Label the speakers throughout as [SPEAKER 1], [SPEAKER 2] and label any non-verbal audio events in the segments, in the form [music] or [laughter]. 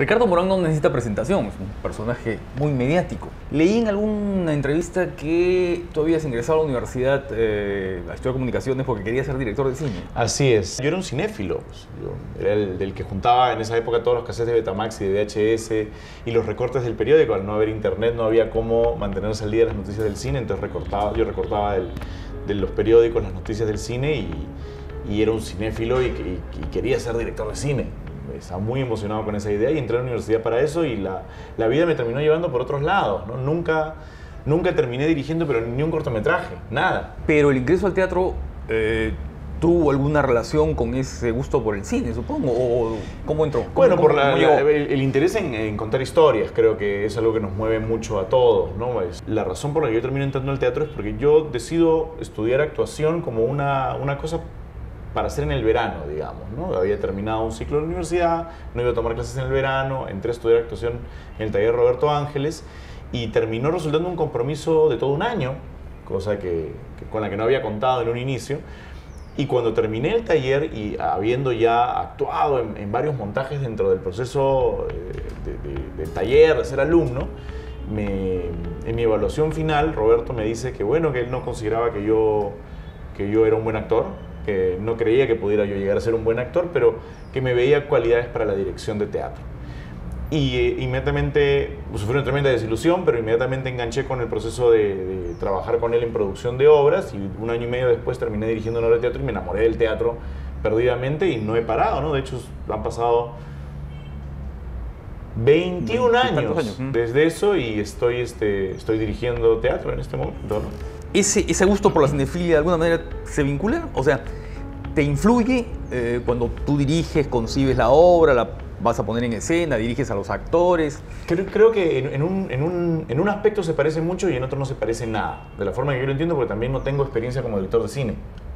[SPEAKER 1] Ricardo Morán no necesita presentación, es un personaje muy mediático. Leí en alguna entrevista que tú habías ingresado a la universidad eh, a estudiar comunicaciones porque querías ser director de cine.
[SPEAKER 2] Así es. Yo era un cinéfilo. pues, Yo era el del que juntaba en esa época todos los cassettes de Betamax y de VHS y los recortes del periódico. Al no haber internet no había cómo mantenerse al día de las noticias del cine, entonces recortaba, yo recortaba de los periódicos las noticias del cine y, era un cinéfilo y quería ser director de cine. Estaba muy emocionado con esa idea y entré a la universidad para eso y la, la vida me terminó llevando por otros lados. ¿no? Nunca, nunca terminé dirigiendo, pero ni un cortometraje, nada.
[SPEAKER 1] Pero el ingreso al teatro eh, tuvo alguna relación con ese gusto por el cine, supongo, o cómo entró. ¿Cómo-
[SPEAKER 2] Bueno,
[SPEAKER 1] cómo-
[SPEAKER 2] por la- el, el interés en, en contar historias creo que es algo que nos mueve mucho a todos, ¿no? Es- la razón por la que yo termino entrando al teatro es porque yo decido estudiar actuación como una, una cosa para hacer en el verano, digamos, ¿no? Había terminado un ciclo de la universidad, no iba a tomar clases en el verano, entré a estudiar actuación en el taller Roberto Ángeles y terminó resultando un compromiso de todo un año, cosa que, con la que no había contado en un inicio. Y cuando terminé el taller y habiendo ya actuado en, en varios montajes dentro del proceso eh, de- de- del taller, de ser alumno, en mi evaluación final Roberto me dice que bueno, que él no consideraba que yo, que yo era un buen actor, que no creía que pudiera yo llegar a ser un buen actor, pero que me veía cualidades para la dirección de teatro. Y eh, inmediatamente sufrí una tremenda desilusión, pero inmediatamente enganché con el proceso de, de trabajar con él en producción de obras y un año y medio después terminé dirigiendo una obra de teatro y me enamoré del teatro perdidamente y no he parado, ¿no? De hecho, han pasado 21
[SPEAKER 1] Veintitantos
[SPEAKER 2] años,
[SPEAKER 1] años,
[SPEAKER 2] desde eso y estoy, este, estoy dirigiendo teatro en este momento, ¿no?
[SPEAKER 1] ¿Ese, ¿Ese gusto por la cinefilia de alguna manera se vincula? O sea, ¿te influye eh, cuando tú diriges, concibes la obra, la vas a poner en escena, diriges a los actores?
[SPEAKER 2] Creo, creo que en, un, en, un, en un aspecto se parece mucho y en otro no se parece nada. De la forma que yo lo entiendo, porque también no tengo experiencia como director de cine,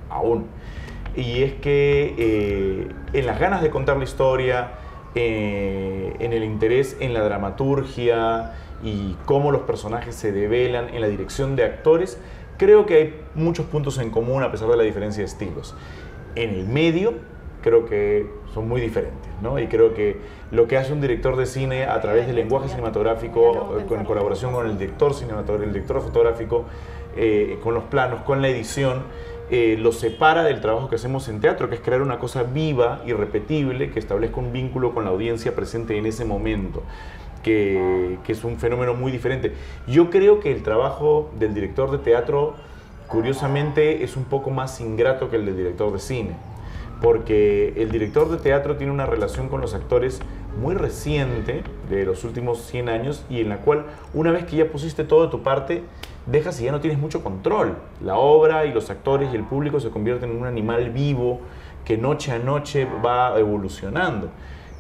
[SPEAKER 2] aún. Y es que eh, en las ganas de contar la historia, eh, en el interés en la dramaturgia y cómo los personajes se develan en la dirección de actores, creo que hay muchos puntos en común a pesar de la diferencia de estilos. En el medio, creo que son muy diferentes, ¿no? Y creo que lo que hace un director de cine a través del lenguaje cinematográfico, eh, con colaboración con el director cinematográfico, el director fotográfico, eh, con los planos, con la edición, eh, lo separa del trabajo que hacemos en teatro, que es crear una cosa viva y repetible que establezca un vínculo con la audiencia presente en ese momento. Que, es un fenómeno muy diferente. Yo creo que el trabajo del director de teatro, curiosamente, es un poco más ingrato que el del director de cine porque el director de teatro tiene una relación con los actores muy reciente, de los últimos 100 años, y en la cual una vez que ya pusiste todo de tu parte, dejas y ya no tienes mucho control. La obra y los actores y el público se convierten en un animal vivo que noche a noche va evolucionando.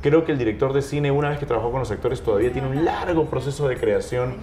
[SPEAKER 2] Creo que el director de cine, una vez que trabajó con los actores, todavía tiene un largo proceso de creación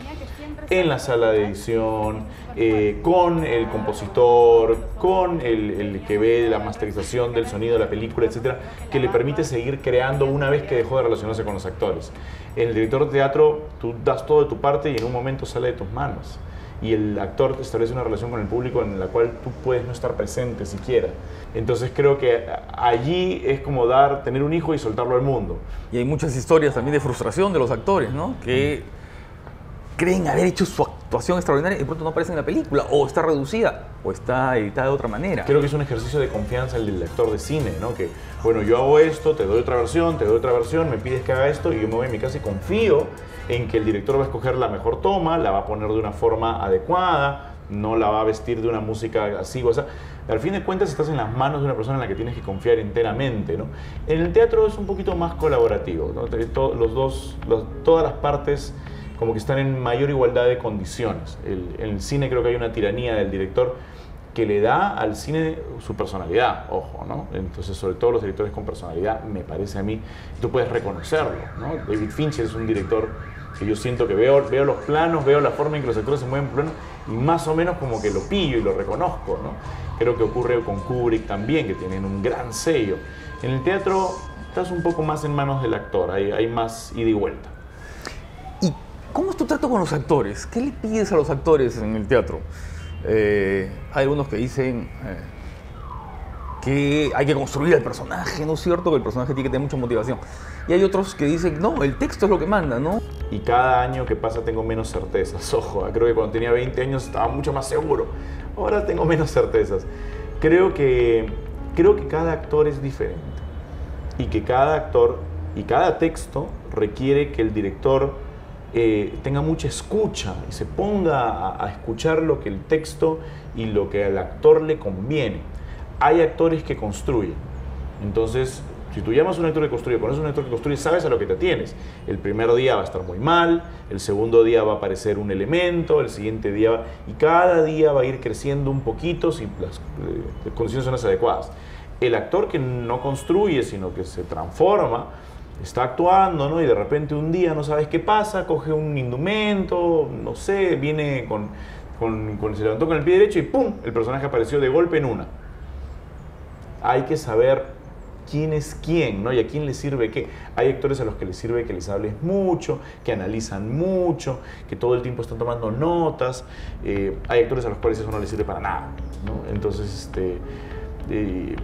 [SPEAKER 2] en la sala de edición, eh, con el compositor, con el, el que ve la masterización del sonido de la película, etcétera, que le permite seguir creando una vez que dejó de relacionarse con los actores. El director de teatro, tú das todo de tu parte y en un momento sale de tus manos. Y el actor establece una relación con el público en la cual tú puedes no estar presente siquiera. Entonces creo que allí es como dar, tener un hijo y soltarlo al mundo.
[SPEAKER 1] Y hay muchas historias también de frustración de los actores, ¿no? Que creen haber hecho su actuación extraordinaria y pronto no aparece en la película, o está reducida, o está editada de otra manera.
[SPEAKER 2] Creo que es un ejercicio de confianza el del actor de cine, ¿no? Que, bueno, yo hago esto, te doy otra versión, te doy otra versión, me pides que haga esto y yo me voy a mi casa y confío en que el director va a escoger la mejor toma, la va a poner de una forma adecuada, no la va a vestir de una música así o sea, al fin de cuentas estás en las manos de una persona en la que tienes que confiar enteramente, ¿no? En el teatro es un poquito más colaborativo, ¿no? Los dos, todas las partes como que están en mayor igualdad de condiciones. El- en el cine creo que hay una tiranía del director que le da al cine su personalidad, ojo, ¿no? Entonces, sobre todo los directores con personalidad, me parece a mí, tú puedes reconocerlo, ¿no? David Fincher es un director que yo siento que veo, veo los planos, veo la forma en que los actores se mueven plano y más o menos como que lo pillo y lo reconozco, ¿no? Creo que ocurre con Kubrick también, que tienen un gran sello. En el teatro estás un poco más en manos del actor, hay, hay más ida y vuelta.
[SPEAKER 1] ¿Y cómo es tu trato con los actores? ¿Qué le pides a los actores en el teatro? Eh, hay algunos que dicen, eh, que hay que construir el personaje, ¿no es cierto? Que el personaje tiene que tener mucha motivación. Y hay otros que dicen, no, el texto es lo que manda, ¿no?
[SPEAKER 2] Y cada año que pasa tengo menos certezas. [laughs] Ojo, creo que cuando tenía 20 años estaba mucho más seguro. Ahora tengo menos certezas. Creo que, creo que cada actor es diferente. Y que cada actor y cada texto requiere que el director eh, tenga mucha escucha y se ponga a, escuchar lo que el texto y lo que al actor le conviene. Hay actores que construyen. Entonces, si tú llamas a un actor que construye, pones a un actor que construye, sabes a lo que te tienes. El primer día va a estar muy mal, el segundo día va a aparecer un elemento, el siguiente día va, y cada día va a ir creciendo un poquito si las, eh, condiciones son las adecuadas. El actor que no construye, sino que se transforma, está actuando, ¿no? Y de repente un día no sabes qué pasa, coge un indumento, no sé, viene con, con, se levantó con el pie derecho y ¡pum! El personaje apareció de golpe en una. Hay que saber quién es quién, ¿no? Y a quién le sirve qué. Hay actores a los que les sirve que les hables mucho, que analizan mucho, que todo el tiempo están tomando notas. Eh, hay actores a los cuales eso no les sirve para nada, ¿no? Entonces, este... Eh,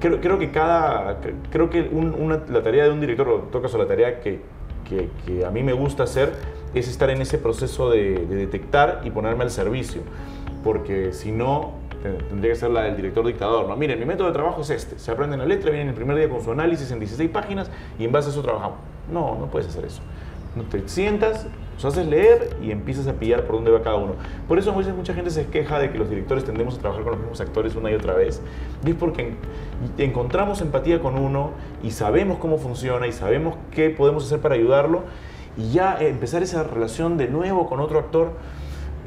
[SPEAKER 2] creo, creo, que cada creo que un, una, la tarea de un director o en todo caso la tarea que, que, que, a mí me gusta hacer es estar en ese proceso de, de detectar y ponerme al servicio porque si no tendría que ser la del director dictador. No, miren, mi método de trabajo es este. Se aprende la letra, viene el primer día con su análisis en 16 páginas y en base a eso trabajamos. No, no puedes hacer eso. No te sientas, los haces leer y empiezas a pillar por dónde va cada uno. Por eso veces mucha gente se queja de que los directores tendemos a trabajar con los mismos actores una y otra vez. Y es porque encontramos empatía con uno y sabemos cómo funciona y sabemos qué podemos hacer para ayudarlo y ya empezar esa relación de nuevo con otro actor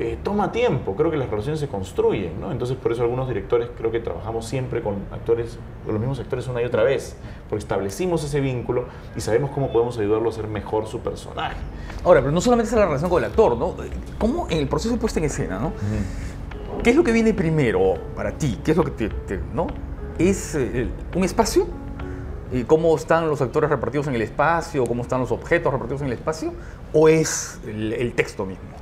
[SPEAKER 2] eh, toma tiempo, creo que las relaciones se construyen, ¿no? Entonces por eso algunos directores creo que trabajamos siempre con actores, con los mismos actores una y otra vez, porque establecimos ese vínculo y sabemos cómo podemos ayudarlo a hacer mejor su personaje.
[SPEAKER 1] Ahora, pero no solamente es la relación con el actor, ¿no? ¿Cómo en el proceso de puesta en escena, ¿no? Mm. ¿Qué es lo que viene primero para ti? ¿Qué es lo que te, te ¿no? ¿Es eh, un espacio? ¿Y cómo están los actores repartidos en el espacio? ¿Cómo están los objetos repartidos en el espacio? ¿O es el, el texto mismo?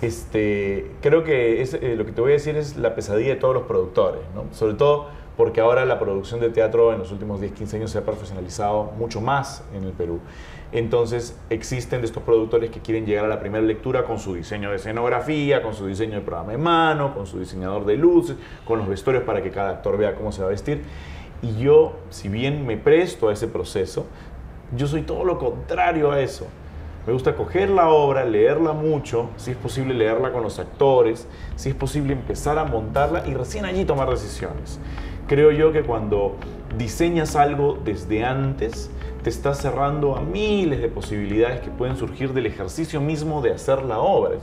[SPEAKER 2] Este, creo que es, eh, lo que te voy a decir es la pesadilla de todos los productores, ¿no? sobre todo porque ahora la producción de teatro en los últimos 10, 15 años se ha profesionalizado mucho más en el Perú. Entonces existen de estos productores que quieren llegar a la primera lectura con su diseño de escenografía, con su diseño de programa de mano, con su diseñador de luces, con los vestuarios para que cada actor vea cómo se va a vestir. Y yo, si bien me presto a ese proceso, yo soy todo lo contrario a eso. Me gusta coger la obra, leerla mucho, si es posible leerla con los actores, si es posible empezar a montarla y recién allí tomar decisiones. Creo yo que cuando diseñas algo desde antes, te estás cerrando a miles de posibilidades que pueden surgir del ejercicio mismo de hacer la obra.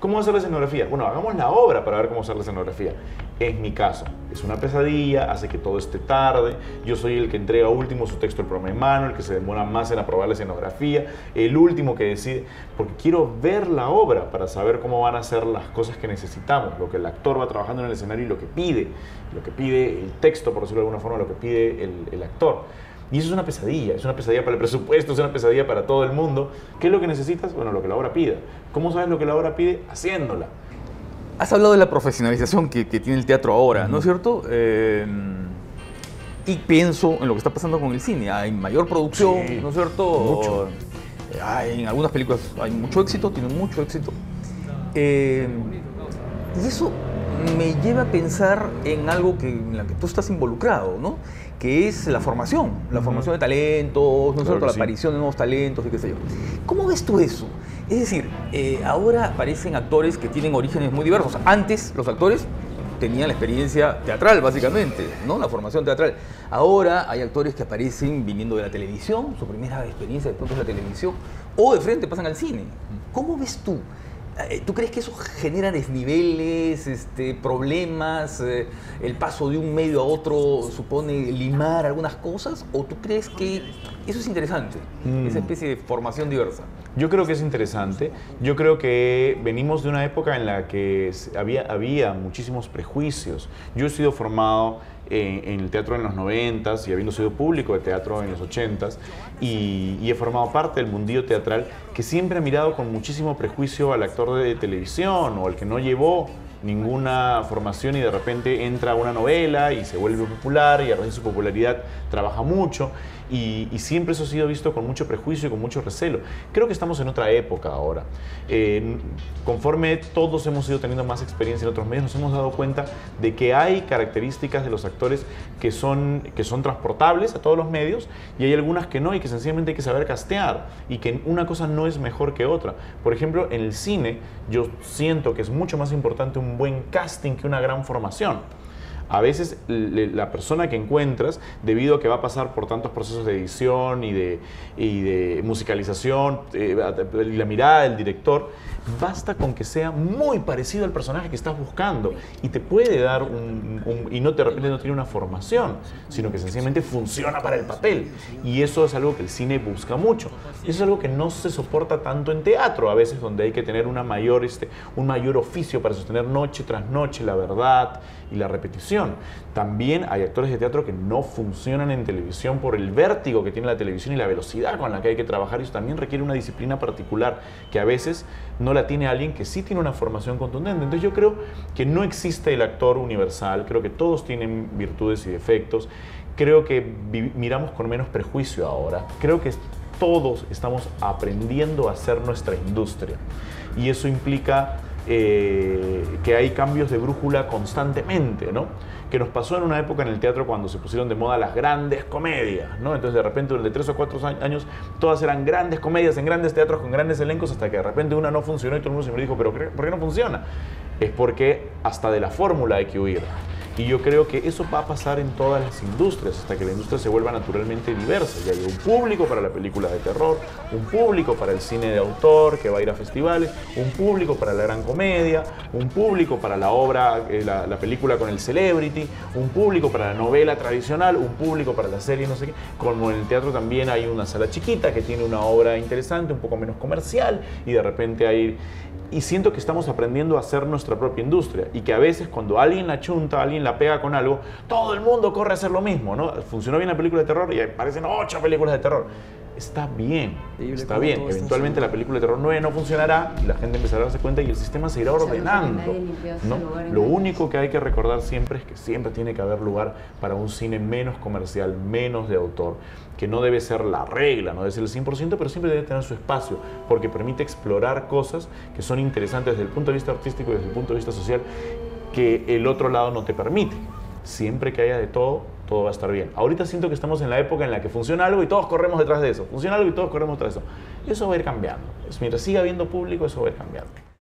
[SPEAKER 2] ¿Cómo hacer la escenografía? Bueno, hagamos la obra para ver cómo hacer la escenografía. Es mi caso. Es una pesadilla, hace que todo esté tarde. Yo soy el que entrega último su texto del programa de mano, el que se demora más en aprobar la escenografía, el último que decide, porque quiero ver la obra para saber cómo van a ser las cosas que necesitamos, lo que el actor va trabajando en el escenario y lo que pide, lo que pide el texto, por decirlo de alguna forma, lo que pide el, el actor. Y eso es una pesadilla, es una pesadilla para el presupuesto, es una pesadilla para todo el mundo. ¿Qué es lo que necesitas? Bueno, lo que la obra pida. ¿Cómo sabes lo que la obra pide? Haciéndola.
[SPEAKER 1] Has hablado de la profesionalización que, que tiene el teatro ahora, ¿no es cierto? Eh, y pienso en lo que está pasando con el cine. Hay mayor producción, sí, ¿no es cierto?
[SPEAKER 2] Mucho.
[SPEAKER 1] Hay, en algunas películas hay mucho éxito, tienen mucho éxito. Eh, y eso me lleva a pensar en algo que, en la que tú estás involucrado, ¿no? que es la formación, la uh -huh. formación de talentos, ¿no claro la sí. aparición de nuevos talentos y qué sé yo. ¿Cómo ves tú eso? Es decir, eh, ahora aparecen actores que tienen orígenes muy diversos. Antes los actores tenían la experiencia teatral, básicamente, ¿no? La formación teatral. Ahora hay actores que aparecen viniendo de la televisión, su primera experiencia de pronto es la televisión, o de frente pasan al cine. ¿Cómo ves tú? ¿Tú crees que eso genera desniveles, este, problemas? Eh, ¿El paso de un medio a otro supone limar algunas cosas? ¿O tú crees que eso es interesante, mm. esa especie de formación diversa?
[SPEAKER 2] Yo creo que es interesante. Yo creo que venimos de una época en la que había, había muchísimos prejuicios. Yo he sido formado en, en, el teatro en los 90 y habiendo sido público de teatro en los 80 y, y, he formado parte del mundillo teatral que siempre ha mirado con muchísimo prejuicio al actor de televisión o al que no llevó ninguna formación y de repente entra una novela y se vuelve popular y a raíz de su popularidad trabaja mucho y, siempre eso ha sido visto con mucho prejuicio y con mucho recelo. Creo que estamos en otra época ahora. Conforme todos hemos ido teniendo más experiencia en otros medios, nos hemos dado cuenta de que hay características de los actores que son, que son transportables a todos los medios y hay algunas que no y que sencillamente hay que saber castear y que una cosa no es mejor que otra. Por ejemplo, en el cine yo siento que es mucho más importante un buen casting que una gran formación a veces la persona que encuentras, debido a que va a pasar por tantos procesos de edición y de, musicalización, eh, la mirada del director, basta con que sea muy parecido al personaje que estás buscando y te puede dar un, y no de repente no tiene una formación, sino que sencillamente funciona para el papel. Y eso es algo que el cine busca mucho. Eso es algo que no se soporta tanto en teatro, a veces donde hay que tener una mayor, este, un mayor oficio para sostener noche tras noche la verdad y la repetición. También hay actores de teatro que no funcionan en televisión por el vértigo que tiene la televisión y la velocidad con la que hay que trabajar. Y eso también requiere una disciplina particular que a veces no la tiene alguien que sí tiene una formación contundente. Entonces yo creo que no existe el actor universal, creo que todos tienen virtudes y defectos. Creo que miramos con menos prejuicio ahora. Creo que todos estamos aprendiendo a hacer nuestra industria. Y eso implica eh, que hay cambios de brújula constantemente, ¿no? Que nos pasó en una época en el teatro cuando se pusieron de moda las grandes comedias, ¿no? Entonces de repente durante tres o cuatro años todas eran grandes comedias en grandes teatros con grandes elencos hasta que de repente una no funcionó y todo el mundo se me dijo, pero ¿por qué no funciona? Es porque hasta de la fórmula hay que huir. Y yo creo que eso va a pasar en todas las industrias, hasta que la industria se vuelva naturalmente diversa. Y hay un público para la película de terror, un público para el cine de autor que va a ir a festivales, un público para la gran comedia, un público para la obra, eh, la, la, película con el celebrity, un público para la novela tradicional, un público para la serie, no sé qué. Como en el teatro también hay una sala chiquita que tiene una obra interesante, un poco menos comercial, y de repente hay y siento que estamos aprendiendo a hacer nuestra propia industria y que a veces cuando alguien la chunta, alguien la pega con algo, todo el mundo corre a hacer lo mismo, ¿no? Funcionó bien la película de terror y aparecen ocho películas de terror. Está bien, está bien. Eventualmente la película de terror 9 no funcionará y la gente empezará a darse cuenta y el sistema se irá ordenando. ¿no? Lo único que hay que recordar siempre es que siempre tiene que haber lugar para un cine menos comercial, menos de autor, que no debe ser la regla, no debe ser el 100%, pero siempre debe tener su espacio, porque permite explorar cosas que son interesantes desde el punto de vista artístico y desde el punto de vista social que el otro lado no te permite. Siempre que haya de todo, todo va a estar bien. Ahorita siento que estamos en la época en la que funciona algo y todos corremos detrás de eso. Funciona algo y todos corremos detrás de eso. Eso va a ir cambiando. Mientras siga habiendo público, eso va a ir cambiando.